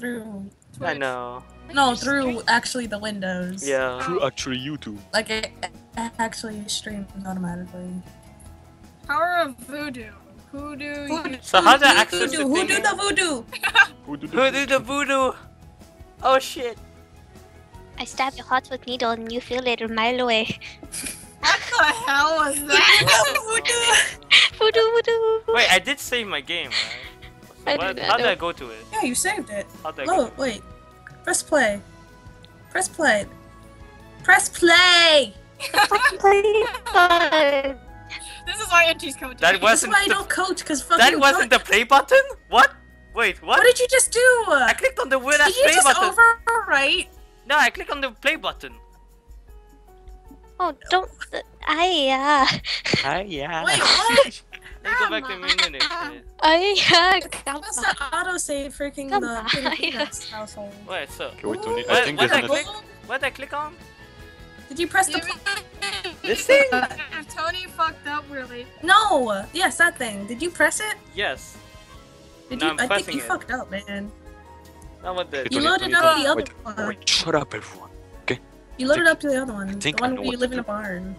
through. I know. No, through actually the windows. Yeah. Through actually, YouTube. Like it, it actually streams automatically. Power of voodoo. Voodoo. Voodoo. you- So how do I access Voodoo. the Who thing? do the voodoo? Who did Who do the voodoo? Oh shit. I stab your heart with needle and you feel it a mile away. What the hell was that? voodoo. Voodoo, voodoo. Wait, I did save my game, right? I What- did how not do I go to it? Yeah, you saved it. How do I go? Oh wait. Press play. Press play. Press play. this is why Entry's coaching. That me. was- This is Wasn't why I don't coach, cause fucking. That wasn't the play button? What? Wait, what? What did you just do? I clicked on the word Did you just button. overwrite? No, I clicked on the play button. Oh, don't. I, uh. Hi, yeah. Wait, what? Let me go back to main menu. Wait, I, uh. Come What's on. the autosave freaking the on. Household? Wait, so Okay, wait, Tony. What- I think what there's I an. click? what did I click on? Did you press the? This thing? If Tony fucked up really. No. Yes, that thing. Did you press it? Yes. Did No, you? I'm I think pressing you it. fucked up, man. Now what the? Okay, You loaded up the other wait, one. Wait, shut up, everyone. You loaded up to the other one. think the one know where you live in a barn.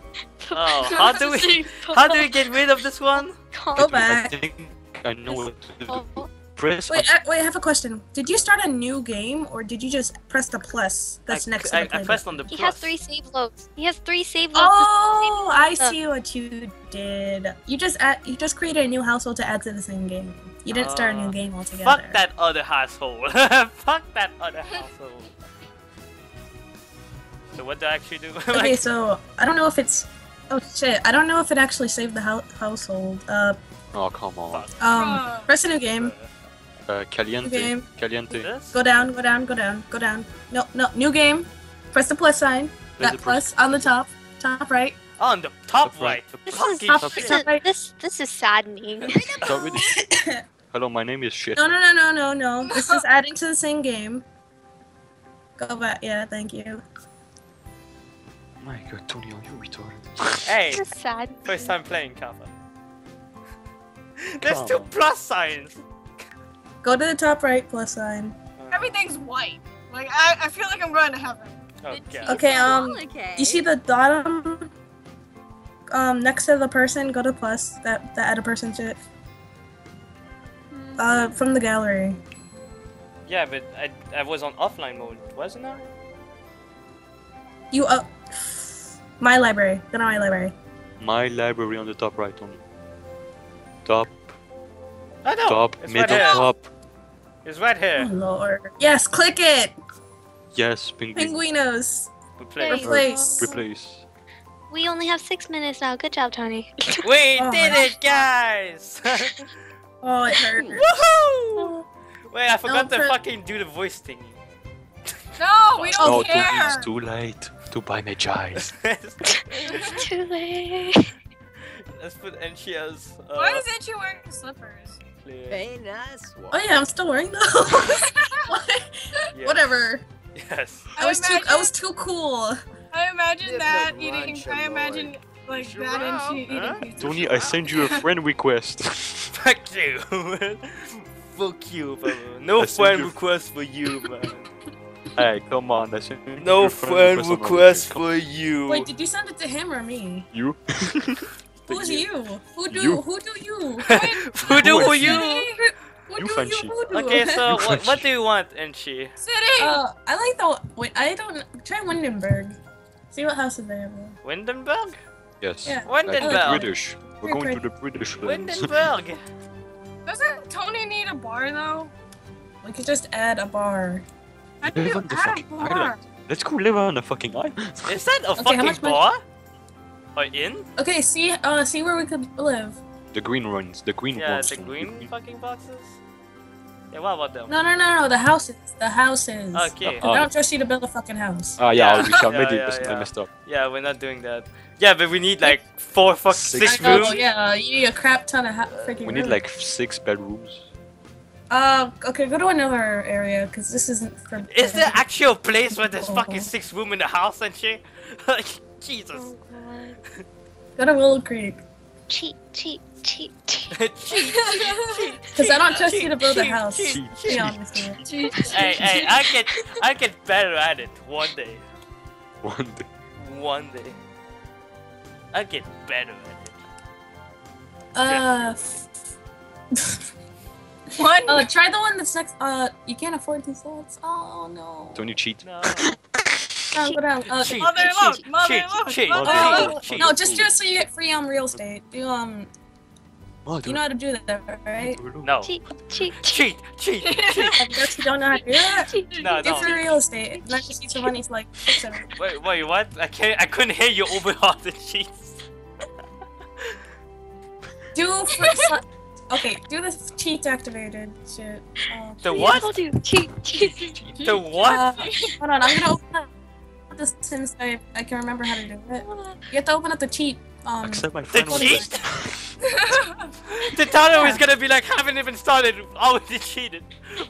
Oh, how do we? How do we get rid of this one? Go I back. think I know what to do. Oh, Press. Wait, I, wait. I have a question. Did you start a new game, or did you just press the plus that's I, next to I, the play I pressed on the He has three save loads. He has three save loads. Oh, I Uh, see what you did. You just add, you just created a new household to add to the same game. You didn't start a Uh, new game altogether. Fuck that other household. Fuck that other household. So what do I actually do? Okay, so I don't know if it's. Oh shit! I don't know if it actually saved the hou- household. Uh, Oh, come on. Fuck. um, Bruh. press a new game. Uh, caliente. New game. Caliente. Go down, go down, go down, go down. No, no, new game. Press the plus sign. Where's That plus on the top, top right. On the top Top right. right. This is, Fucking Top this, right. this, this is saddening. Start with it. Hello, my name is shit. No, no, no, no, no, no. This is adding to the same game. Go back. Yeah, thank you. My god, Tony, are you retarded? Hey, this is sad. first time playing Kappa. There's two plus signs. Go to the top right plus sign. Everything's white. Like I, I feel like I'm going to heaven. Oh. Okay, um, Okay. you see the bottom, um, next to the person. Go to plus. That that add a person shit. Uh, from the gallery. Yeah, but I, I was on offline mode, wasn't I? You uh, my library. Go to my library. My library on the top right, Tony. Top, I know. top, it's middle, here. top. It's right here. Oh here. lord. Yes, click it. Yes, penguin. Pinguinos. We play. There you Replace. Replace. We only have six minutes now. Good job, Tony. We Oh did it, guys! Oh, it hurt. Woohoo! Oh. Wait, I forgot to fucking do the voice thingy. No, we don't No, Tony, care. it's too late to buy my giant. it's too late. Let's put Enchia's. Uh, Why is Itchy wearing slippers? clear. Very nice. Oh yeah, I'm still wearing those. What? Yeah. Whatever. Yes. I was too. I was too cool. I imagine that the eating. lunch, I I'm imagine like Sure, that and she eating huh? pizza. Tony, I send you a friend request. Fuck you. Fuck you, bro. No I friend request for you, man. Hey, come on, I sent No friend on request for you. Wait, did you send it to him or me? You? Who's you? Who do? You. Who do you? Who do Who who is you? Who You do Frenchie. you? Do? Okay, so what, what do you want, Enchi? City. Uh, I like the. Wait, I don't. Try Windenburg. See what house is available. Windenburg? Yes. Yeah. Like. British. We're Very going to the British lands. Windenburg. Doesn't Tony need a bar though? We could just add a bar. How do Live on the add fucking island. Let's go live on a fucking island. Is that a Okay, how fucking much money- bar? Or inn? Okay, see. Uh, see where we could live. The green ones. The green Yeah, ones. the green fucking boxes? Yeah, what about them? No, no, no, no. The houses. The houses. Okay. Oh. I don't trust you to build a fucking house. Ah, yeah, Yeah. we shall Yeah, maybe yeah, I yeah. messed up. Yeah, we're not doing that. Yeah, but we need like four, fuck, Six six I know, rooms. yeah, you need a crap ton of ha- freaking. We need rooms. like six bedrooms. Uh, okay, go to another area because this isn't for. Is there actual place where there's Oh. fucking six room in the house and shit? like, Jesus. Oh god. Go to Willow Creek. Cheat, cheat. cheat. cheat, cheat, cheat. Because I don't trust you to build a house. cheat, To be cheat. honest with you. Hey, hey, I get, I get better at it one day. One day. One day. I get better at it. Uh, One. uh, try the one that's next. Uh, you can't afford these lots. Oh no. Don't you cheat? No. Down, go down. Uh, Cheat, Mother cheat, mother cheat, load, cheat, mother oh, cheat. no, just do it so you get free um real estate. Do um, Oh, you know how to do that, right? No. Cheat, cheat, Cheat, cheat, cheat. I guess you don't know how to do that. No, Do no. free real estate. Not just use your money to like fix it. Wait, wait, what? I can't. I couldn't hear you over all the cheats. Do for Okay, do the cheat activated shit. Uh, The I what? told you, cheat, cheat. The what? Uh, hold on, I'm gonna open up the Sims so I, I can remember how to do it. You have to open up the cheat. Um, Accept my The friend cheat? the tunnel Yeah. is gonna be like, haven't even started, already cheated.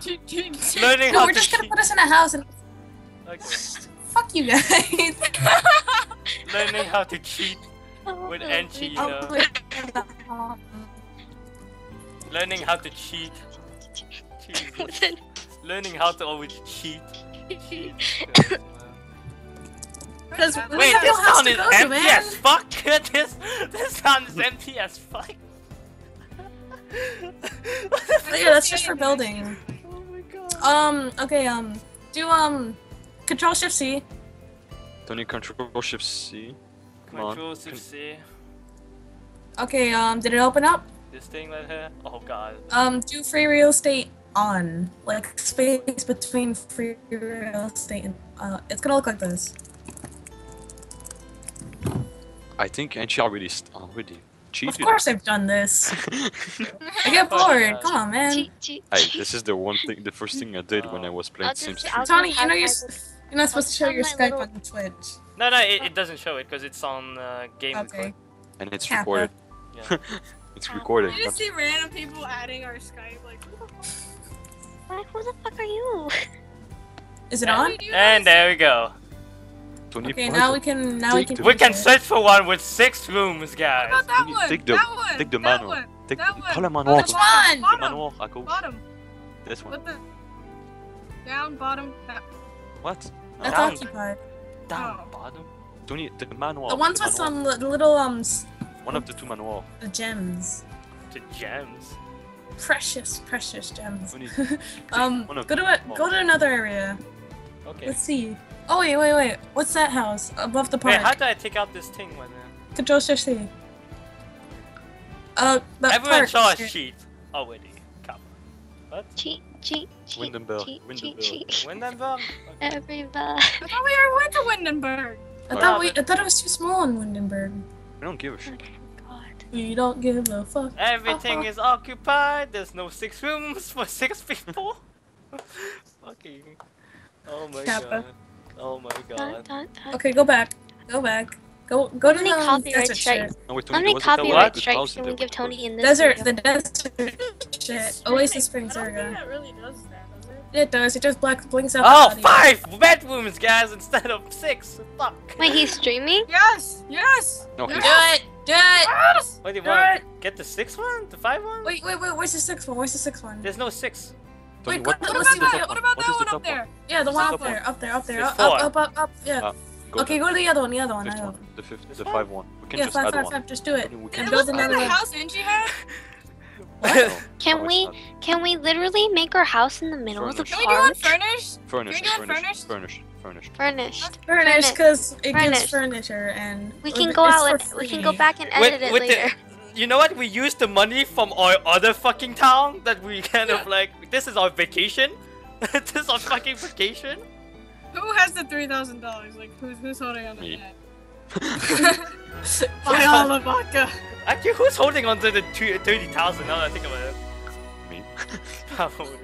Cheat, cheat, cheat. Learning no, how we're to just gonna put us in a house and Okay. fuck you guys. Learning how to cheat with no, Angie, you Oh, know. Wait. Learning how to cheat. Learning how to always cheat. Because we Wait, have this town to is go to, empty man. as fuck. this this town is empty as fuck. Yeah, that's just for building. Oh my god. Um, okay, um, do um, Control Shift C. Don't need control shift C? Come on. Shift C. Okay, um, did it open up? This thing right here. Oh god. Um, do free real estate on, like space between free real estate and uh, it's gonna look like this. I think Angie already st- already Of course, I've done this. I get Oh, bored. yeah. Come on, man. cheat, cheat, Hey, this is the one thing, the first thing I did when I was playing I'll Sims 3. Tony, just you know you're you're not supposed to show your tell my Skype little- on Twitch. No, no, it, it doesn't show it because it's on uh, game Okay. record. And it's recorded. Yeah. it's recorded. You just see random people adding our Skype, like, Like, who the fuck are you? Is it Yeah. on? And there we go. Okay, now the- we can now we can. We can search for one with six rooms, What guys. about that one? take the- that one. take the that manual. One. Take that the- one. prends le Oh. Which one? Le Bottom. manoir à gauche. Bottom. This one. What the? Down, bottom. That. What? No. That's Down. occupied. Down, Oh. bottom. Don't you, the manoir. The ones the with manoir. some li- little um s- One of the two manoir. the gems, The gems. precious precious gems. Um, go to it. Go to another area. Okay. Let's see. Oh wait, wait, wait. What's that house above the Wait, park? how do I take out this thing right now? Control Shift C. Uh, that Everyone park. saw a shit. sheet already. Come. Cheat, cheat, cheat, Windenburg, cheat, Windenburg. cheat, cheat. Windenburg? Everybody. I thought we already went to Windenburg. I thought we. I thought it was too small in Windenburg. I don't give a shit. We don't give a fuck. Everything Uh-huh. is occupied. There's no six rooms for six people. Fucking. Oh my Kappa. god. Oh my Dun, god. dun, dun. Okay, go back. Go back. Go go to How many the copyright desert strikes? shit. No, oh, wait, How many was it that way? copyright The strikes thousand can we give Tony in this Desert, video? the desert shit. Oasis Springs, there we go. that really does that, it? It does. It just black blinks out. Oh, the audio. five bedrooms, guys, instead of six. Fuck. Wait, he's streaming? Yes. Yes. No, Do it. Do it. Yes. What do you Do want? it. Get the sixth one? The five one? Wait, wait, wait. Where's the sixth one? Where's the sixth one? There's no six. Wait, what, go- What about what that? What about what one up one? there? Yeah, the What's one the up there, up there, up there, up, up, up, up, yeah. Uh, Go okay, there. go to the other one, the other one, Fifth I know. one, the fifth, This the one? five one. We can Yeah, just five, add five, one. five. Just do it. Tony, we can And build looks like add another one. house Angie had. What? No, Can no, we- Can we literally make our house in the middle of the Furnished. Can we do park? unfurnished? not- Furnished, Can we do it furnished, furnished? furnished, furnished. Furnished. Furnished, because it gives Furnished. furniture and We or can it's go out for and we can go free. back and With- edit it with the- later. You know what? We used the money from our other fucking town that we kind of like. This is our vacation. this is our fucking vacation. Who has the three thousand dollars? Like who's who's holding on to Me. that? Buy all the vodka. Actually, who's holding on to the two- 30,000 now that I think about it? Me. Probably.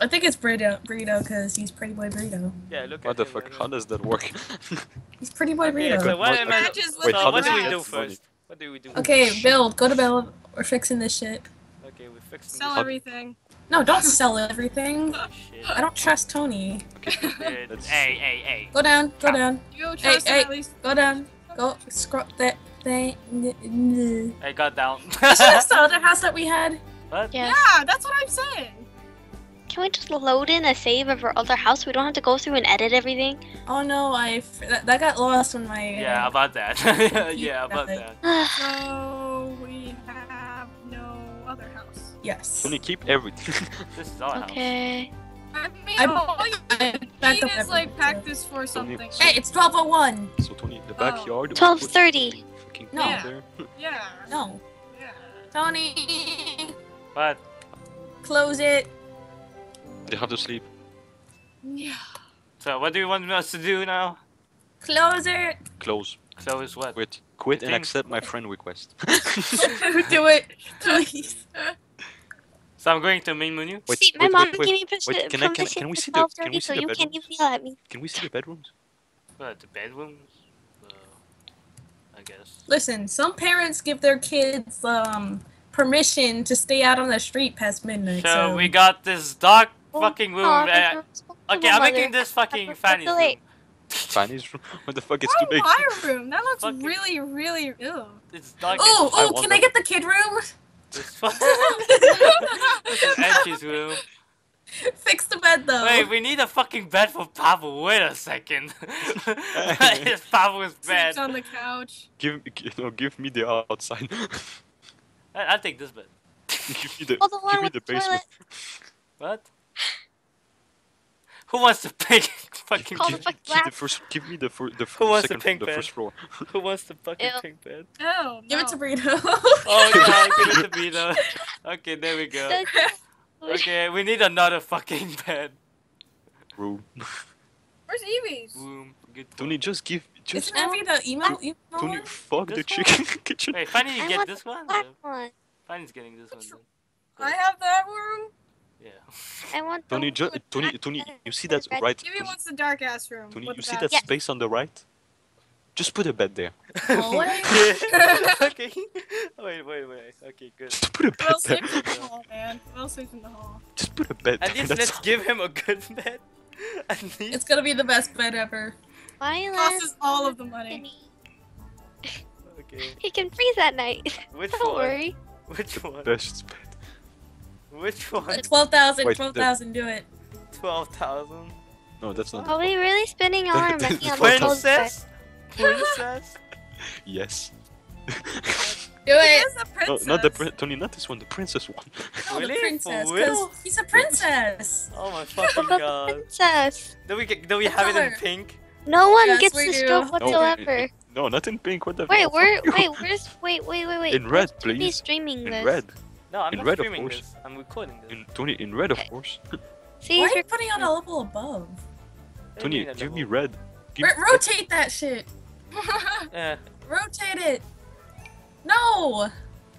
I think it's Burrito, Burrito, because he's Pretty Boy Burrito. Yeah, look What at the him fuck? right How does that work? He's Pretty Boy Okay, Burrito. so what What- am I- Wait, so what do we get do money? first? What do we do? Okay, build. Go to build. We're fixing this shit. Okay, we're fixing Sell this everything. No, don't sell everything. shit. I don't trust Tony. Okay, Dude, let's- hey, hey, hey. Go down. Go down. You trust hey. him at least. Go down. Go scroll that. Thank. n- n- I got down. Is this the other house that we had? what? Yeah. Yeah, that's what I'm saying. Can we just load in a save of our other house? We don't have to go through and edit everything. Oh no, I that, that got lost when my. Yeah, uh, about that. yeah, about Yeah. that. So house. yes. Tony, keep everything. This is our house. okay. I mean, I- all you I backed need up is like everything, practice for something. Hey, it's 1201. so Tony, the backyard. we put 12:30. fucking- fucking No. thing there. Yeah. No. Yeah. Tony, But close it. They have to sleep. Yeah. so, what do you want us to do now? Close it. Close. Close what? Quit. Quit and Thing. accept my friend request. Do it, please. So I'm going to main menu. Wait, see, my wait, mom wait, wait, gave me wait, permission can I- can- can we see the- can 12:30, we so see the you can't even yell at me. Can we see the bedrooms? What, the bedrooms? Uh, I guess. Listen, some parents give their kids um permission to stay out on the street past midnight. So, So, we got this dark Oh, fucking room. aw, uh, okay, Oh, I'm making this fucking That's Fanny's room. Fanny's room? What the fuck? It's Why too big. my room? That looks Fucking- really, really ew. It's dark. oh, oh, want can I get the kid room? It's fu- this is Angie's room. Fix the bed though. Wait, we need a fucking bed for Pavel. Wait a second. it's Pavel's bed. Sleeps on the couch. Give, you know, give me the outside. I- I'll take this bed. give me the, Oh, the give me with the the basement. What? Who wants to pick fucking? The Give, fuck give the first, give me the, fir- the, Who the wants the pink the bed? first floor. Who wants the fucking Ew. pink bed? Ew. Give it to Burrito. Oh yeah, give it to though. Okay, there we go. Okay, we need another fucking bed. Room. Where's Evie's? Room. Good. Tony, just give, just Isn't Envy the emo? emo Tony, fuck the This chicken kitchen. Wait, Fanny, you I get this one? one. Fanny's getting this one then. I have that room. Yeah. I want Tony, one just, Tony, Tony, you see red. that right? Evie Tony, wants the dark ass room. Tony, you see bath. that Yes. space on the right? Just put a bed there. Hallway? Yeah. okay. Wait, wait, wait. Okay, good. Just put a Who bed else there. sleeps in the hall, man? Who else sleeps in the hall? Just put a bed At there. least let's all. give him a good bed. At least. It's gonna be the best bed ever. Violence. Costs us all of the money. Okay. He can freeze at night. Which Don't one? worry. Which one? best bed. Which one? 12,000, 12,000, do it. Twelve thousand. No, that's not. Are we really spending all our money on What the? Princess. Princess. Yes. Do He it! is a no, not the prin- Tony, not this one. The princess one. No, Really? the princess, because he's a princess. Oh my fucking god. princess? Do we get, do we What have it in pink? No one Yes, gets we the do. stroke No, whatsoever. No, not in pink. What the Wait, where? Wait, where's? Wait, wait, wait, wait. In red, Where's Tony please. streaming In this. red. No, I'm In not red, of streaming course. this. I'm recording this. In Tony, in red, of course. See, Why are you you're putting on a level above? Tony, Maybe a give me red. Give R- rotate that shit. Eh, Rotate it. No!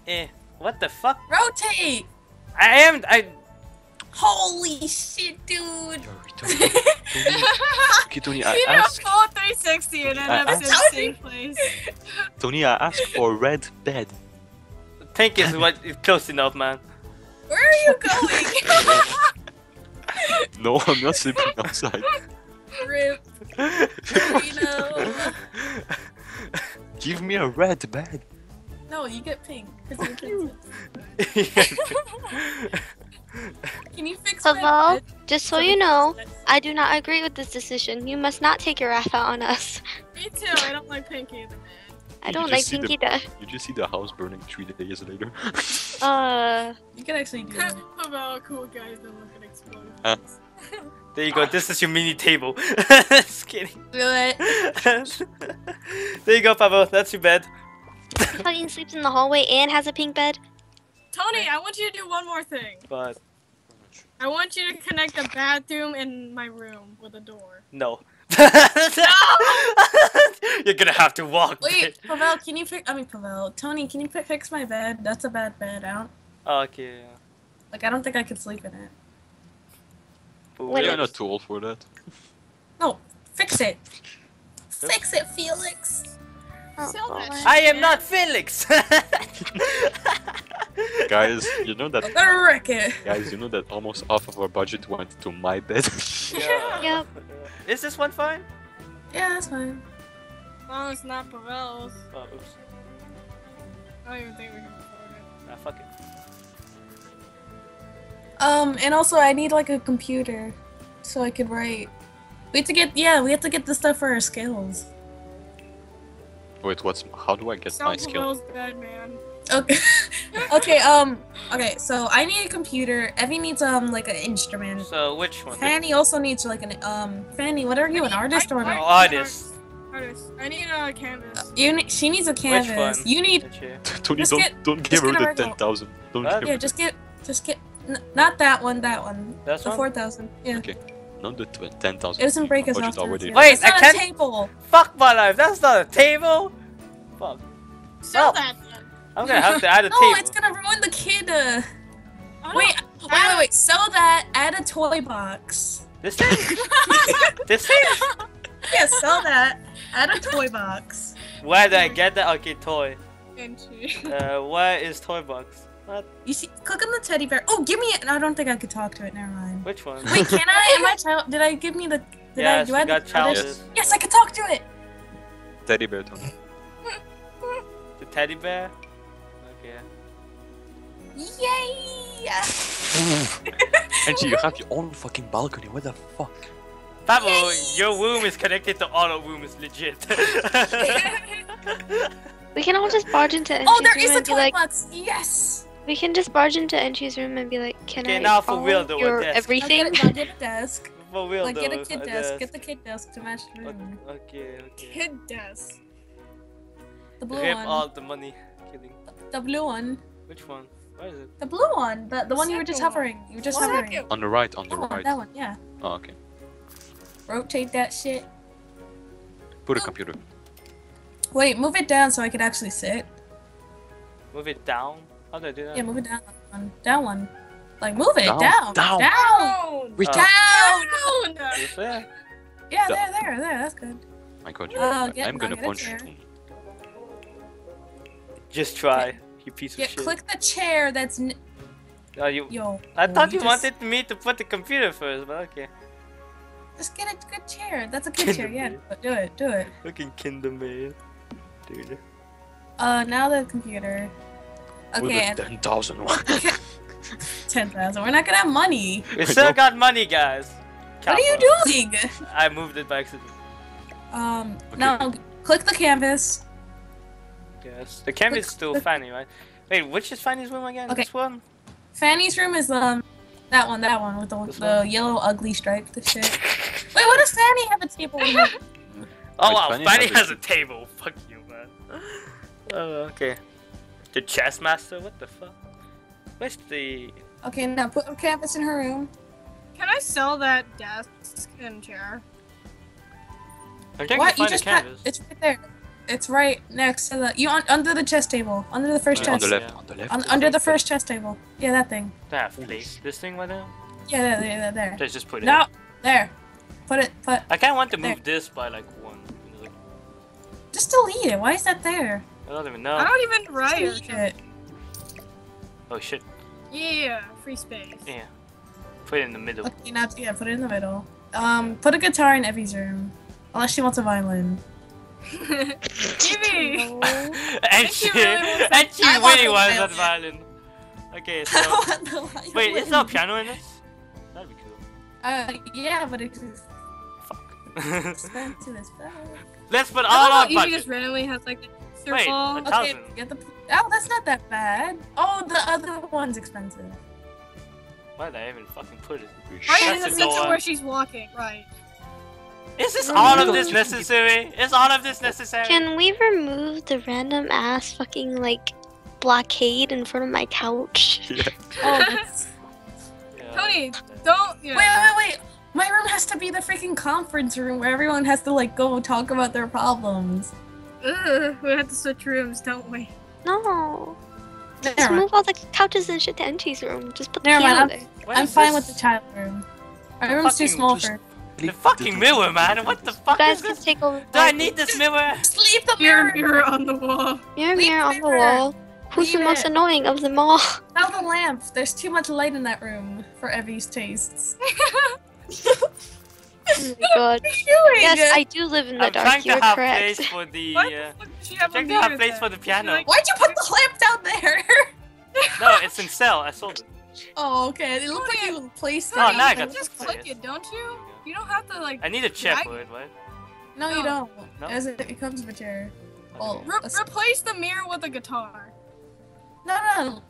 eh. What the fuck? Rotate! I am. I. Holy shit, dude! Sorry, Tony. Tony. Okay, Tony, I You know, asked. full 360 and end I up in the same place. Tony, I asked for a red bed. Pink is what is close enough, man. Where are you going? No, I'm not sleeping outside. Rip. Burrito. Give me a red bed. No, you get pink. 'cause you're a. Can you fix my Pavel, bed? just so you know, I do not agree with this decision. You must not take your wrath out on us. Me too. I don't like pink either, man. I don't like see the- Pinky Duh. You just see the house burning three days later. Uh, You can actually do it. About cool guys that look at explosions. Huh? there you go. This is your mini table. Just kidding. Do it. there you go, Pablo. That's your bed. he fucking sleeps in the hallway and has a pink bed. Tony, I want you to do one more thing. But I want you to connect the bathroom in my room with a door. no. You're gonna have to walk. Wait, Pavel, can you fix? I mean, Pavel, Tony, can you fi- fix my bed? That's a bad bed. I don't Okay. like. I don't think I could sleep in it. For What. You're not too old for that. No, fix it. Fix it, Felix. Oh, Sell that boy. shit. I am not Felix. Guys, you know that I'm gonna wreck it. guys, you know that almost half of our budget went to my bed. Yeah. Yep. Is this one fine? Yeah, that's fine. As long as it's not Pavel's. Oh, oops. I don't even think we can afford it. Nah, fuck it. Um, and also I need like a computer so I could write. We have to get yeah, we have to get the stuff for our skills. Wait, what's how do I get my Sounds skill? Will's dead, man. Okay. okay. Um. Okay. So I need a computer. Evie needs um like an instrument. So which one? Fanny also needs like an um. Fanny, what are you, an artist or Oh, an? artist. Artist. I need a canvas. You ne- she needs a canvas. one? You need Tony, Just don't get- don't give her the ten thousand. Don't What? give yeah. her Just get just get n- not that one. That one. That's the four thousand. Yeah. Okay. not the tw- ten thousand. It doesn't break as budget already. Yeah. Wait, it's I can't- a table. Fuck my life. That's not a table. Fuck. Sell Oh. that then. I'm gonna have to add a No, table. it's gonna ruin the kid. Uh... Wait, wait, wait, wait. Sell that. Add a toy box. This thing. this thing. Yeah, sell that. Add a toy box. Where did I get that? Okay, toy. Uh, where is toy box? What? You see, click on the teddy bear. Oh, give me it. I don't think I could talk to it. Never mind. Which one? Wait, can I? Am I child? Did I give me the? Did I? yes, Do we I got the challenges. Yes, I can talk to it. Teddy bear, Tony. The teddy bear. Okay. Yay! Angie, you have your own fucking balcony. What the fuck? Pablo, Yes! your womb is connected to all our rooms, legit. We can all just barge into Entry's oh, there room is a and be toy like, box. Yes. we can just barge into Entry's room and be like, can Okay, I now for real though, your what desk? Everything? get, a, now get a desk. For real Like though. get a kid uh, desk. Get the kid desk to match the room. Okay, okay. Kid desk. The blue Rip one. all the money. Kidding. The blue one. Which one? Where is it? The blue one. The the one you were just hovering. You were just Second hovering. On the right, on the That one, right. that one. Yeah. Oh, okay. Rotate that shit. Put a computer. Wait, move it down so I could actually sit. Move it down. How do I do that? Yeah, move it down one. Down one. Like move it Down, down. down. Down. Down! Uh, Down. Down! There? Yeah, Down. there, there, there. That's good. My god, Oh, I- get- I'm gonna punch chair. Just try. You piece of Yeah, shit. click the chair that's n- Oh, you. yo. I thought you just- wanted me to put the computer first, but okay. Just get a good chair. That's a good chair. Yeah, do it, do it. Fucking Kinder man. Dude. Uh, now the computer. With Okay, a and ten thousand one. ten thousand. We're not gonna have money. We still got money, guys. What are you doing? I moved it by accident. Um, Okay. now click the canvas. Yes. The cam is still Fanny, right? Wait, which is Fanny's room again? Okay. This one? Fanny's room is um that one, that one with the This the one? yellow ugly stripe. The shit. Wait, what does Fanny have a table? in her- Oh Wait, wow, Fanny Fanny has has a- a table. Fuck you, man. Oh, okay. The chess master? What the fuck? Where's the... okay, now put a canvas in her room. Can I sell that desk and chair? I'm trying What? to You find the just pa- canvas. it's right there. It's right next to the you on under the chess table. Under the first Wait, on chest. the Yeah. left, on the left. Un- is under the first chess table. Yeah, that thing. That place? This thing right there? Yeah, there, there, there. there. Let's just put it. No, there. Put it. Put. I kind of want to There. move this by like one. Like, Just delete it. Why is that there? I don't even know. I don't even write or it. Oh shit. Yeah, free space. Yeah. Put it in the middle. Okay, now yeah, put it in the middle. Um, put a guitar in Evie's room. Unless she wants a violin. Evie! and she, really wants and she I really wants that violin. violin. Okay, so want violin. wait, is there a piano in this? That'd be cool. Uh, yeah, but it's Fuck. expensive as fuck. Let's put all love our how Evie budget. just randomly has like the Wait, circle. a Okay, get the. Oh, that's not that bad. Oh, the other one's expensive. Why did I even fucking put it? Right Shut in the the center door. where she's walking, right. Is this all of this necessary? Is all of this necessary? Can we remove the random ass fucking like blockade in front of my couch? Yeah. Oh, that's. Yeah. Tony, don't. wait, wait, wait, wait. My room has to be the freaking conference room where everyone has to like go talk about their problems. Ugh, we have to switch rooms, don't we? No. Just Never mind. move all the couches and shit to Entry's room. Just put the Never mind, piano there. I'm fine with the child room. My room's too small just- for. The fucking mirror, man. What the fuck guys is can this? take over. Do I need this mirror? Just leave the Mirror, mirror. mirror on the wall. Mirror, Leave mirror on the wall. Who's the most it. annoying of them all? Now the lamp. There's too much light in that room for Evie's tastes. Oh my god. What are you doing? Yes, I do live in the I'm dark. trying to You're have correct. place for the. Why Uh, the she have a trying to have mirror place for the piano. like- Why'd you put the lamp down there? No, it's in cell. I sold it. Oh, okay. It looked like you placed it. Oh, Tony, now I you got just this. click it, don't you? You don't have to like. I need a chip Drag- for it, what? No, you don't. No? As it, it comes with your. Well, Okay. Re- replace the mirror with a guitar. no, no.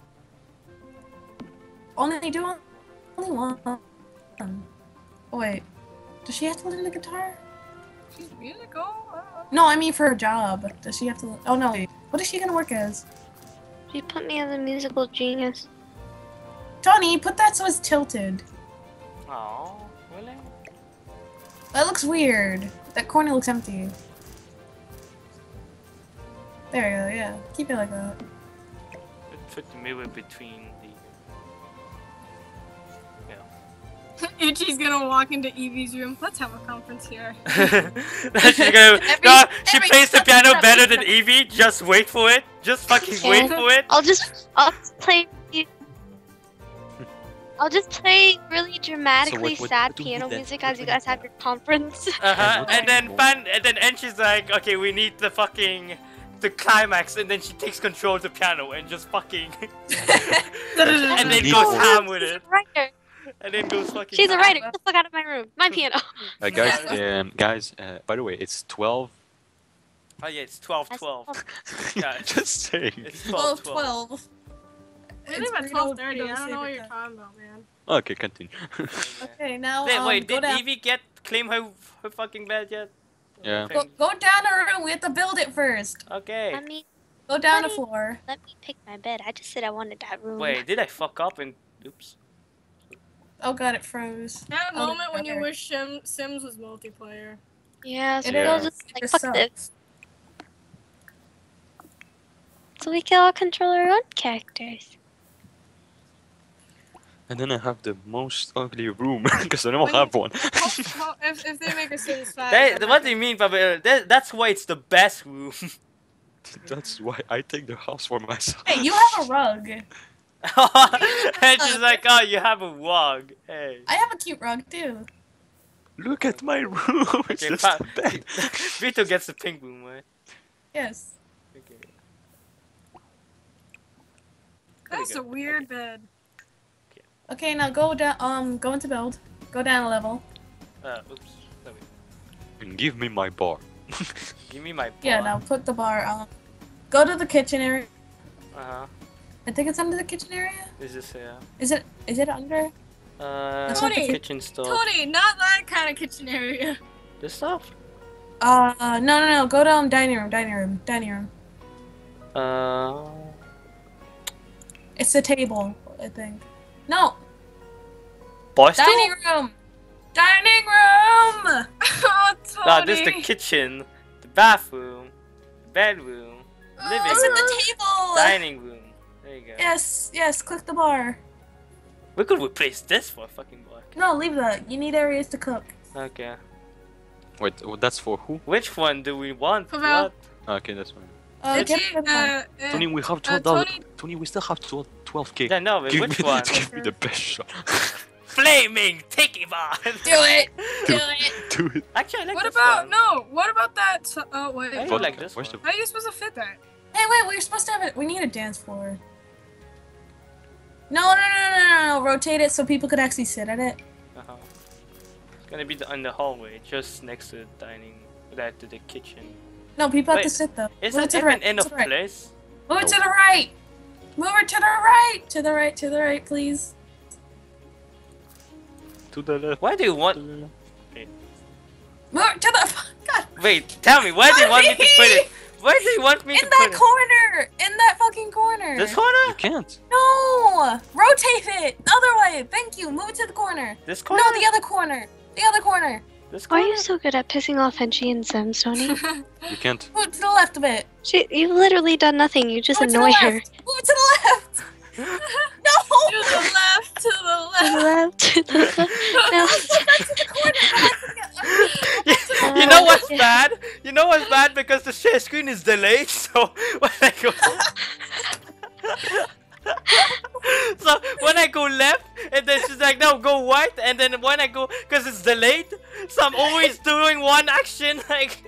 Only do only one. Oh, wait. Does she have to learn the guitar? She's musical. I. No, I mean for a job. Does she have to? Oh no. Wait. What is she gonna work as? She put me as a musical genius. Tony, put that so it's tilted. Oh, really? That looks weird. That corner looks empty. There you go. Yeah, keep it like that. Put the mirror between the. Yeah. Itchy's gonna walk into Evie's room. Let's have a conference here. She's gonna, Every- no, she every plays the piano better than Evie. Just wait for it. Just fucking wait for it. I'll just I'll play I'll just play really dramatically what- sad what piano music as you guys have your conference. Uh-huh. And then you fan, and then and she's like, okay, we need the fucking the climax, and then she takes control of the piano and just fucking, and then goes more. ham with She's it, a writer. and then goes fucking. She's a writer. Get the fuck out of my room. My piano. Uh, guys, um, guys. Uh, by the way, it's twelve. Oh yeah, it's 12, 12. Yeah, Just saying. It's 12, 12, 12. 12. We leave at twelve thirty. I don't know what you're talking about, man. Okay, continue. Okay, now Wait, um, wait, did down. Evie get claim her her fucking bed yet? Yeah. Go, go down a room. We have to build it first. Okay. I mean, Go down a floor. let me pick my bed. I just said I wanted that room. Wait, did I fuck up and oops? Oh god, it froze. That Oh, moment when you wish Sim- Sims was multiplayer. Yeah, so It we'll is. just like It fuck sucks. this. So we can all control our own characters. And then I have the most ugly room because I don't Wait. have one. Ho- ho- if, if they make a Sims 5. That, what do you mean, Papa? That, that's why it's the best room. That's why I take the house for myself. Hey, you have a rug. and she's like, oh, you have a rug. Hey. I have a cute rug too. Look at my room. It's Okay, just pa- bed. Vito gets the pink room, right? Yes. Okay. That's a weird bed. Okay, now go down. Um, go into build. Go down a level. Uh, oops. And give me my bar. Give me my Bar. Yeah, now put the bar on. Go to the kitchen area. Uh-huh. I think it's under the kitchen area. Is this, yeah? Is it? Is it under? Uh, That's not the kitchen stuff. Tony, not that kind of kitchen area. This stuff? Uh, no, no, no. Go to down dining room. Dining room. Dining room. Uh, It's the table. I think. No. Boy? Dining room. Dining room. oh, Tony. No, this is the kitchen, the bathroom, the bedroom, living It's at room, the table. dining room. There you go. Yes, yes. Click the bar. We could replace this for a fucking bar. No, leave that. You need areas to cook. Okay. Wait, oh, that's for who? Which one do we want? Pavel. What? Okay, that's fine. Uh, Itchy, get rid of that. uh, uh, Tony, we have uh, twelve dollars. Tony- Tony, we still have 12 12k. Yeah, no, but give which me, one? give me the best shot. Flaming Tiki Bar! Do it. Do Do it. Do it. Actually, I like What this about one. no? What about that? Oh wait. I How like this Where's one. the are you supposed to fit that? Hey, wait. We're supposed to have it. We need a dance floor. No, no, no, no, no, no. Rotate it so people could actually sit at it. Uh-huh. It's gonna be the, in the hallway, just next to the dining, that to the kitchen. No, people have to sit though. Is Move that it to the even right. in a to the right. place? Move it to the right. Move it to the right. To the right. To the right, please. To the left. Why do you want? Move it to the. God. Wait, tell me, why do you want me to put it? Where do you want me In to put it? In that put corner. In that fucking corner. it? This You can't. No. Rotate it. The other way. Thank you. Move it to the corner. This corner? No, the other corner. The other corner. This Why are you so good at pissing off Henshi and Sims, Tony? You can't. Move to the left a bit. she, you've literally done nothing. You just Move it annoy her. Move to the left. To no. the left. To the To the left. left, to the left. No. to the corner. you know uh, what's bad? You know what's bad because the share screen is delayed, so when I go So when I go left and then she's like no go right and then when I go because it's delayed so I'm always doing one action like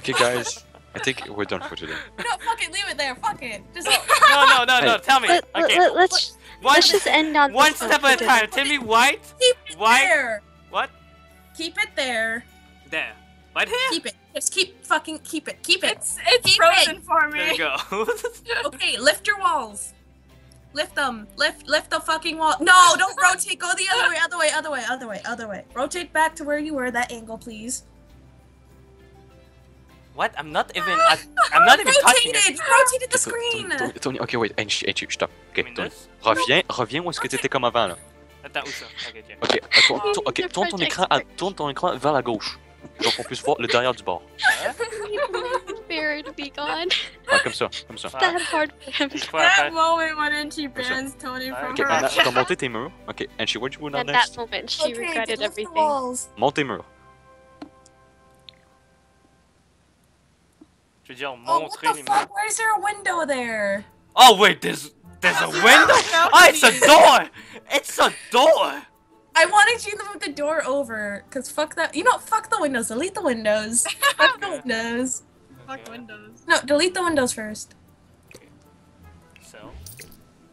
Okay, guys. I think we're done for today. No, fuck it, leave it there. Fuck it. Just No, no, no, no. Hey. Tell me. Let, let, Okay. let, let's One, let's just end on one this note step at a time. Tell me white. keep it White. there. What? Keep it there. There. Right here. Keep it. Just keep fucking keep it. Keep it. It's it's Keep frozen it. for me. There you go. Okay, lift your walls. Lift them. Lift lift the fucking wall. No, don't rotate. Go the other way, other way, other way, other way, other way. Rotate back to where you were, that angle, please. What? I'm not even. I, I'm not even touching Rotated! it. Rotated the Okay, screen! Tony, Tony, Tony, ok, wait, Angie, Angie, stop. I Ok, Tony, this. reviens, reviens où est-ce que t'étais comme avant, là. Attends, où ça? Ok, ok. Ok, euh, tourne, tourne- tourne ton écran, à- tourne ton écran vers la gauche. Genre qu'on puisse voir le derrière du bord. Fear to be gone. Ouais, comme ça, comme ça. That hard That moment when she bans Tony Ah, from Ok, Okay, her. t'as monté tes murs. Ok, Angie, where'd you go now At that next? moment, she Okay, regretted everything. Monte tes murs. Je veux dire, Oh, what the les fuck? Why is there a window there? Oh wait, there's there's a window. Oh, it's a door. It's a door. I wanted you to move the door over, cause fuck that. You know, fuck the windows. Delete the windows. fuck the windows. Fuck Windows. No, delete the windows first. So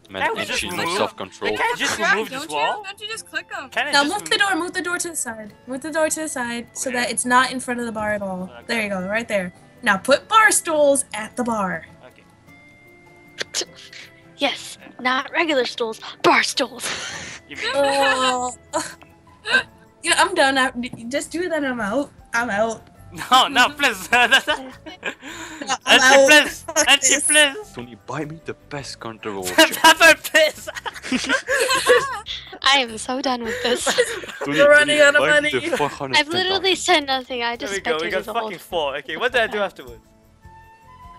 Man, That was just Angie's no remove- self-control. Can I just Yeah, remove don't this you? wall? Don't you just click them? Can I Now move the door. Move the door to the side. Move the door to the side so that it's not in front of the bar at all. Okay. There you go, right there. Now put bar stools at the bar. Okay. Yes, not regular stools, bar stools. You mean Oh. yeah, I'm done. I, just do that. I'm out. I'm out. no, no, please. Angie, out. please. Fuck Angie, this. please. Tony, buy me the best counter roll. Papa, please. I am so done with this. We're running out of money. I've literally said nothing. I There just we go. We got spectated the whole fucking four. Okay, what did I do afterwards?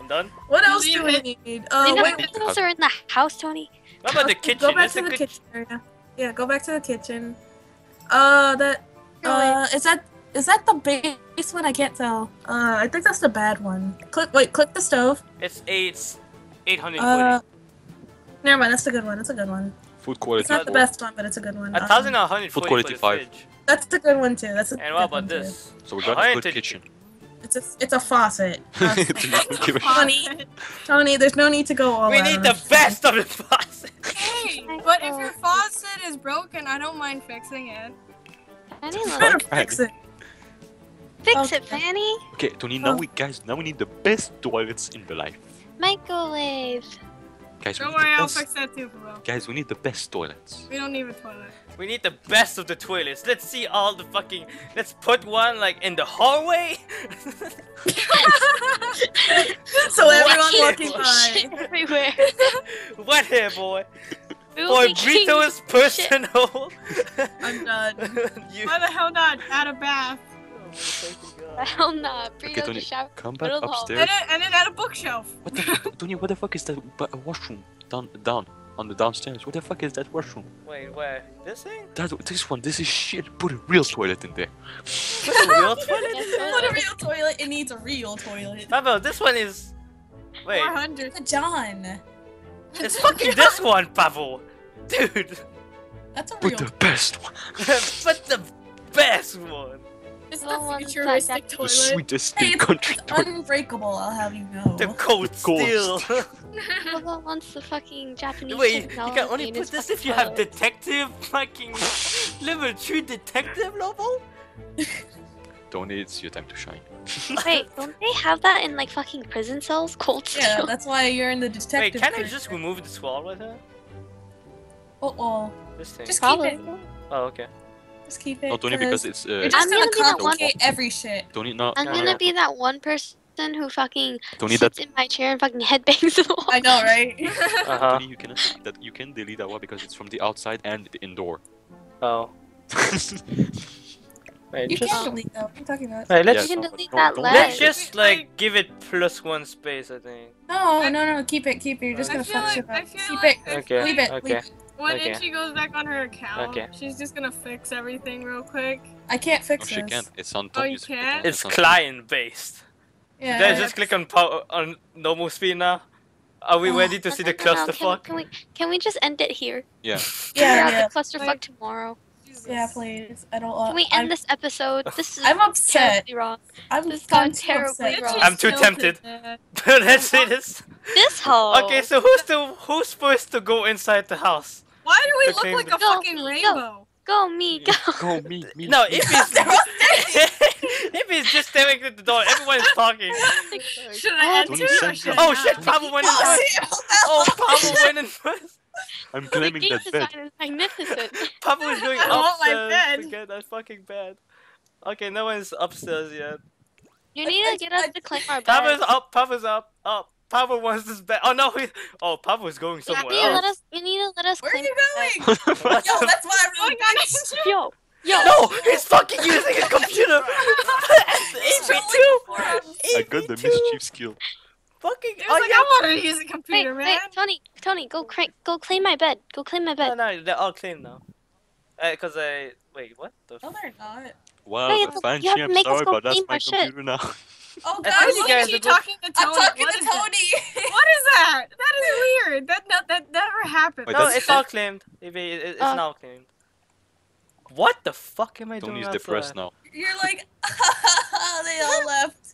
I'm done. What else do we need? thing. Uh, You know, wait. windows are in the house, Tony. What about the kitchen? Go back Is to the the kitchen? kitchen area. Yeah, go back to the kitchen. Uh, that. Uh, is that is that the base one? I can't tell. Uh, I think that's the bad one. Click. Wait, click the stove. It's eight, eight hundred Uh, never mind. That's a good one. That's a good one. Food quality. It's not the best one, but it's a good one. A Um, thousand one hundred Food quality five. fridge. That's a good one too. That's a And what good one, about too. this? So we got a good 132. kitchen. It's a it's a faucet. Give it- Tony, Tony, there's no need to go all We out need the this. best of the faucet. Hey, but if your faucet is broken, I don't mind fixing it. Fanny, Better look. fix it. Fix it, Okay. Fanny. Okay, Tony, now Oh. we guys, now we need the best toilets in the life. Microwave. Guys, we Don't need the worry, I'll best. fix that too, bro. Guys, we need the best toilets. We don't need a toilet. We need the best of the toilets. Let's see all the fucking. Let's put one like in the hallway. So everyone What? walking by. Everywhere. what here, boy? Boy, be Brito kings. is personal. I'm done. you. Why the hell not add a bath? Hell not. Brito Okay, Tony, just shout. come back upstairs. And then, and then add a bookshelf. What the fuck, Tony? What the fuck is that bu- washroom down down on the downstairs? What the fuck is that washroom? Wait, where? This thing? That this one, this is shit. Put a real toilet in there. This is a real toilet? Yes, What a real toilet. It needs a real toilet. Pablo, this one is. Wait, 400. John. it's fucking this one, Pavel. Dude, That's a Put real. the best one. but the best one. It's The one the that's futuristic like The sweetest Hey, in it's, country it's toilet. unbreakable. I'll have you know. The cold Cold steel. Well, well, once the fucking Japanese Wait, you can only put this if you have detective fucking level 3 detective level? Tony, it's your time to shine. Wait, don't they have that in like fucking prison cells? Cold steel. Yeah, that's why you're in the detective. Wait, detective. can I just remove this wall right here? Oh, oh. This thing. Just Probably. keep it. Oh, okay. Just keep it. No, Tony, because it's uh, you're just I'm gonna gonna be that one- complicate every shit. Tony. No, I'm No, gonna no. be that one person who fucking Tony, that sits in my chair and fucking headbangs the wall. I know, right? Uh-huh. You cannot delete that. You can delete that one because it's from the outside and the indoor. Oh. Wait, You just... can't delete that. What are you talking about? Wait, let's... You can delete that don't ledge. Let's just, like, give it plus one space, I think. No, no, no. Keep it. Keep it. You're just I gonna feel fuck like- shit up. Keep like- it. Okay, Leave it. okay. Leave it. When Okay. Itchy goes back on her account, Okay. she's just gonna fix everything real quick. I can't No, fix oh, she this. can't. It's on Oh, you Tony's. can't? It's on- client-based. Yeah. Then just click on power on normal speed now. Are we Oh, ready to see the no, no, Can we, clusterfuck? can we can we just end it here? Yeah. Figure Yeah, out yeah. the clusterfuck Like- tomorrow. She's Yeah, please. I don't want. Can we I'm, end this episode? This is I'm upset. wrong. I'm this gone gone too terribly upset. wrong. I'm too tempted. Let's say this. This hole. Okay, so who's the who's supposed to go inside the house? Why do we look like a go, fucking go. rainbow? Go me, go. Go me, me. No, if he's if he's just standing at the door, everyone's talking. Should I enter you or send should me- I Oh not? shit, Pablo went in Oh, first. see, Oh, Pablo went in first. I'm The claiming game that bed. design is magnificent. Pablo is going I want my upstairs bed. to get that fucking bed. Okay, no one's upstairs yet. You need to get us to claim our bed. Pablo's up, Papa's up, up. Pablo wants this bed. Oh no, he... oh Pablo's going You somewhere need to let else. us. You need to let us Where are you our going? Yo, that's oh my Oh room. my bitch. god. Yo, yo. No, he's fucking using his computer. AV2. I got the mischief skill. Fucking. He Oh was like, yeah. I want to use a Wait, computer, wait, man. Tony, Tony, go crank, go claim my bed. Go claim my bed. no, no, they're all clean now. Uh, cause I wait, what the? No, they're not. Wow, No, you have you I'm sorry, but that's my my shit. computer now. Oh god, thought Why you guys are talking to Tony? I'm talking What to? Tony. What is that? That is weird. That no, that never happened. Wait, no, that's- it's all claimed. It, it, it's Oh. now claimed. What the fuck am I doing? Tony's depressed now. You're like, they all left.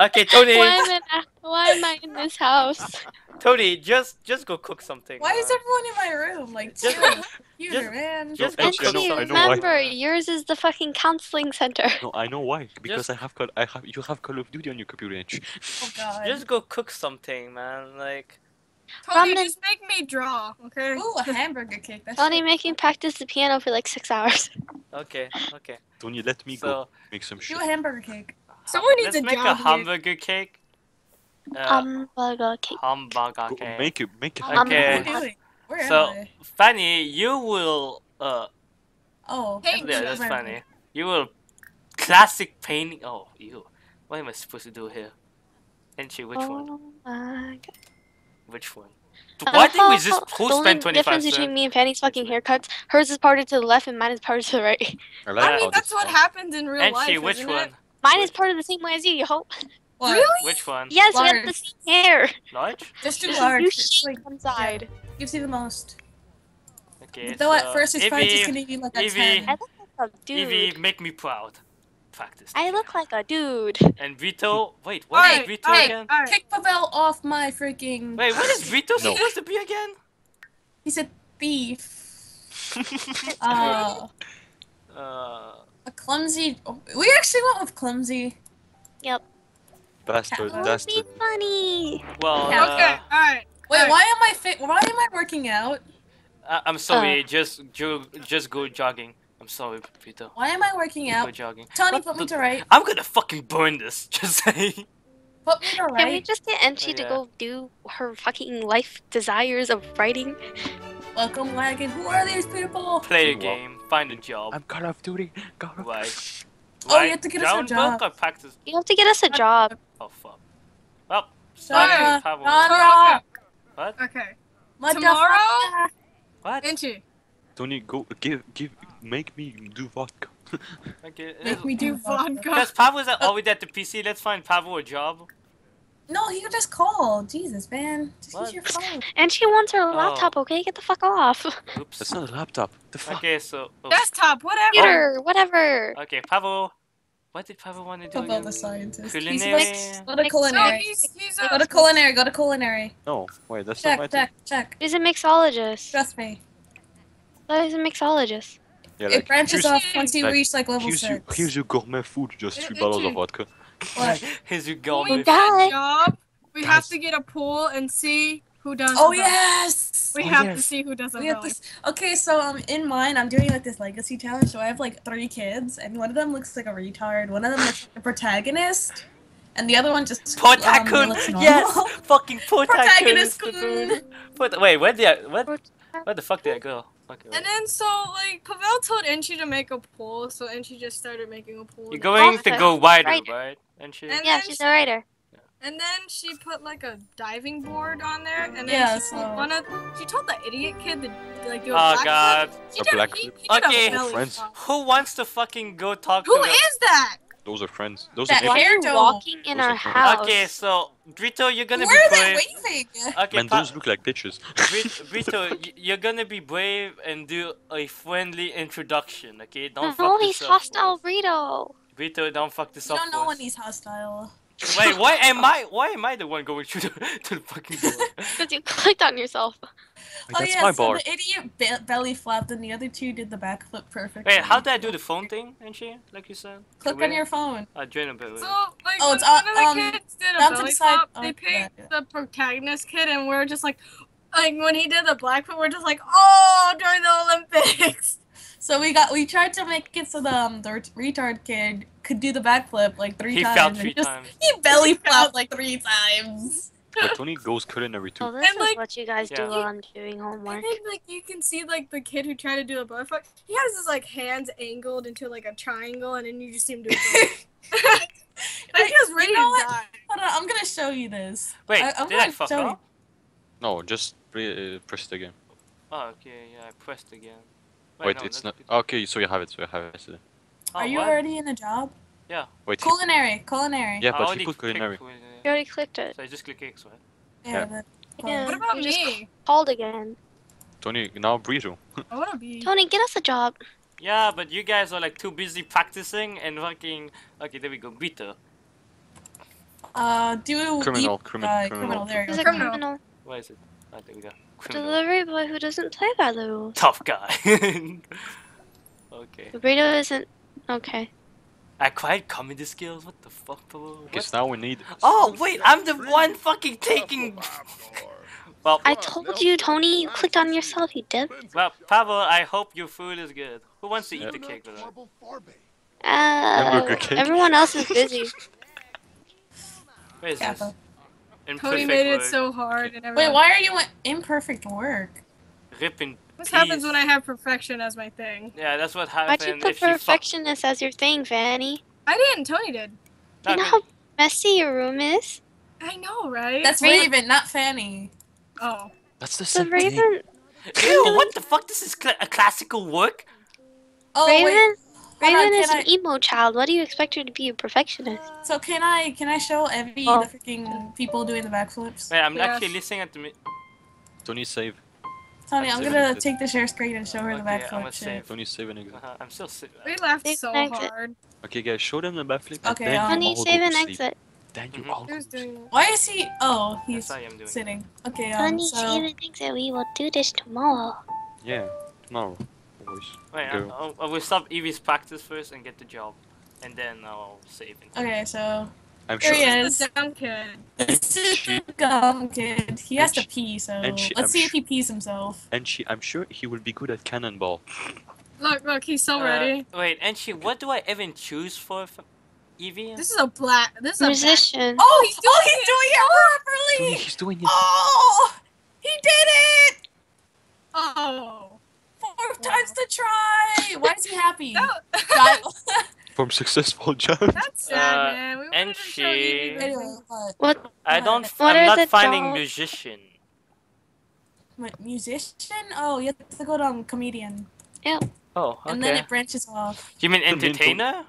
Okay, Tony. Why am I? Why am I in this house? Tony, just just go cook something. Why is everyone in my room? Like, Just- Computer, just- man. just No, go cook know- you I why. remember, yours is the fucking counseling center. No, I know why. Because Just- I have call, I have you have Call of Duty on your computer. Ange. Oh god. Just go cook something, man. Like, Tony, Ramen- just make me draw, okay? Ooh, a hamburger cake. That's Tony making practice the piano for like six hours. okay, okay. Don't you let me go make some Do a hamburger cake. Someone needs let's a make job a here. hamburger cake. Uh, Hamburger cake. hamburger Go, cake. make it, make it. What Okay. are you doing? Where So- I? Fanny, you will. Uh, Oh, Hey, yeah, that's funny. You will classic painting. Oh, you. What am I supposed to do here? Entry, which one? Oh my god. Which one? Uh, Why did we just who the only spent twenty five difference between me and Fanny's fucking haircuts, hers is parted to the left and mine is parted to the right. I I mean, that's what sounds. happens in real life. Entry, which isn't one? It? Mine is part of the same way as you, you hope. what? Really? Which one? Yes, we have the Large. same hair. Large? Just too You large. It's like, one side. gives you the most. Okay. Though so at first it's probably just gonna be like a Evie. 10. I look like a dude. Evie, make me proud. Practice. I look like a dude. And Vito, wait, what is Alright, Vito alright, again? alright. Kick Pavel off my freaking. Wait, what is Vito No. supposed to be again? He's a thief. Uh, Uh, a clumsy. oh, We actually went with clumsy. Bastard, Oh, that's be funny. well, Yeah. uh, Okay, alright. Wait, Alright. why am I fit? Why am I working out? I- I'm sorry, just jo- just go jogging. I'm sorry, Vito. Why am I working out? Go jogging. Tony, What put me to right. I'm gonna fucking burn this. Just saying. Put me to Can we just get Enchi to go do her fucking life desires of writing? Welcome, wagon. Who are these people? Play a game. Find a job. I'm Call of Duty. Call of Right. Oh, you have to get us a Groundwork job. or practice? You have to get us a job. Oh fuck. Well, Genre, sorry, Pablo. What? Okay. motherfucker. Tomorrow? What? Inchi. Tony, go give give make me do vodka. Okay. Make me do vodka. Because Pablo's at- already at the PC, let's find Pablo a job. No, he could just call. Jesus, man. Just What? use your phone. And she wants her Oh. laptop, okay? Get the fuck off. Oops. That's not a laptop. The fuck. Okay, so. oh, Desktop, whatever. Computer, whatever. Okay, Pavel. What did Pavel want to do? Pavel the scientist. He's Culinary. like, go to Like, No, culinary. he's, he's Go a... to culinary. Go to culinary. No, wait, that's not my Check, thing. check, check. He's a mixologist. Trust me. He's a mixologist. Yeah, It like, branches here's, off once you like, reach like level here's you, six. here's your gourmet food, just It- three bottles of vodka. What? Here's your When we die. get a job, we have to get a pool and see who does Oh yes. We Oh, have to see who does the We have this. Okay, so um, in mine, I'm doing like this legacy challenge. So I have like three kids, and one of them looks like a retard. One of them looks like a protagonist, and the other one just um, Potakun! looks yes! Fucking Potakun! Protagonist Protagonist! Pot- Wait, where did I, what? Where the fuck did I go? Okay, wait. And then so like Pavel told Enchi to make a pool, so Enchi just started making a pool. You're going oh, to go wider, Right. right? And she. And Yeah, she's she- a writer. And then she put like a diving board on there, and then Yeah, she told so- one of she told the idiot kid to like do a Oh black god. flip. She A did black he, flip. he did a Okay. belly Friends. Who wants to fucking go talk Who to the- is that? Those are friends. Those That are Why neighbors. are you walking in Those our house? Okay, so Brito, you're gonna Where are be they brave. waving? Okay, Man, those look like bitches. Brit- Brito, you're gonna be brave and do a friendly introduction. Okay, don't No, fuck he's this up. hostile Rito. Brito, don't fuck this You up. don't know for when he's hostile. Wait, why am I? Why am I the one going through the, to the fucking door? Because you clicked on yourself. Like, oh that's yeah, my so bar. the idiot be- belly flopped and the other two did the backflip perfect. Wait, how did I do the phone thing, Angie? Like you said? Click on your phone. Uh, join a bit. So, like, Oh, when it's, uh, one of the um, kids did a belly the flop, oh, they yeah, picked yeah. the protagonist kid, and we're just like, like when he did the Blackfoot, we're just like, oh, during the Olympics. So we got we tried to make it so the um, the retard kid could do the backflip like three He times. fell and three he just times. he belly He flopped like three times. But Tony goes culinary too. Oh, this And, is like- what you guys do Yeah. while I'm doing And homework. then, like, you can see, like, the kid who tried to do a butterfly, he has his, like, hands angled into, like, a triangle, and then you just see him do it. like, he was ready You know to what? die. Hold on, I'm gonna show you this. Wait, I- I'm did I gonna fuck show you. up? No, just pre- uh, press it again. Oh, okay, yeah, I pressed again. Wait, no, it's not. good. Okay, so you have it. So you have it. Oh, Are you what? already in a job? Yeah. Wait. Culinary, culinary. Yeah, but he already put culinary. culinary. You already clicked it. So I just click X, right? Yeah. Yeah. Yeah. What about You just me? Called again. Tony, now Brito. I want to be. Tony, get us a job. Yeah, but you guys are like too busy practicing and fucking. Okay, there we go. Brito. Uh, do Criminal, eat- crimin- uh, criminal. There you He's go. a Criminal. criminal. Where is it? Oh, there we go. Criminal. Delivery boy who doesn't play by the rules. Tough guy. okay. Rito isn't. Okay. I acquired comedy skills? What the fuck, bro? Guess now we need. Oh, wait, I'm the one fucking taking. well, I told you, Tony. You clicked on yourself, you dip. well, Pavel, I hope your food is good. Who wants to eat the cake with? Uh, cake. everyone else is busy. Where is this? Kappa. Cody Imperfect made it work. so hard, and Wait, why are you in imperfect work? Rip in This happens when I have perfection as my thing. Yeah, that's what Why'd happens you put if she fuck. perfectionist as your thing, Fanny? I didn't. Tony did. Do you know how messy your room is? I know, right? That's Raven- Raven, not Fanny. oh. That's the The same thing. Raven, Ew, what the fuck? This is cla a classical work? Oh Raven, wait. Hold on, Raven is can an emo child. What do you expect her to be a perfectionist? So can I can I show Evie Oh. the freaking people doing the backflips? Wait, I'm Yes. actually listening at the. Mi- Tony save. Tony, I'm I'm gonna saving take the share screen and show her the Okay, I'm gonna save. Tony save an exit. uh I'm still sitting. We laughed so connected. hard. Okay, guys, show them the backflip. and Okay, then um, you Tony, save an sleep. exit. Then you Mhm. all Who's doing that? Why is he? Oh, he's Yes, I am doing. sitting. Okay, um, Tony, so save an exit. We will do this tomorrow. Yeah, tomorrow. Always. Wait, I'll I'll, I will stop Evie's practice first and get the job, and then I'll save it. okay, so I'm Here sure. he is. is the dumb kid. this is the gum kid. He has to pee, so she- let's I'm see if he pees himself. And she, I'm sure he will be good at cannonball. Look, look, he's so Uh, ready. Wait, and she, what do I even choose for f- Evie? This is a black. This is a Musician. Oh, he's doing, oh, he's doing it Tony, properly. he's doing it. Oh, he did it. Black. Oh. Four times to try. Why is he happy? No. God. From successful job. That's sad, Uh, man. We and wanted to show she- Evie the anyway, thing. what? What? I don't. What I'm are not the finding dolls? musician. What, musician? Oh, you have to go to comedian, Oh, okay. and then it branches off. You mean mean entertainer?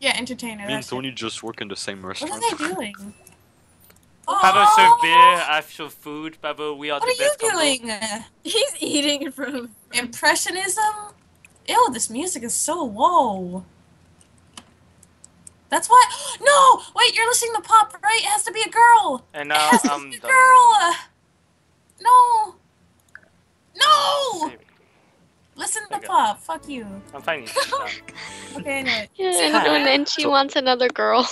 Yeah, entertainer. Me and that's it. Tony just work in the same restaurant? What are they doing? Pablo serve beer, I serve food. Pablo, we are What the are you best combo. doing? He's eating in front of. Impressionism? Ew, this music is so whoa. That's why. No! Wait, you're listening to pop, right? It has to be a girl! And It now has I'm be a girl! Uh, no! No! Saving. Listen to Okay. pop. Fuck you. I'm finding it. now. Okay, anyway. Yeah, and, and then she So- wants another girl.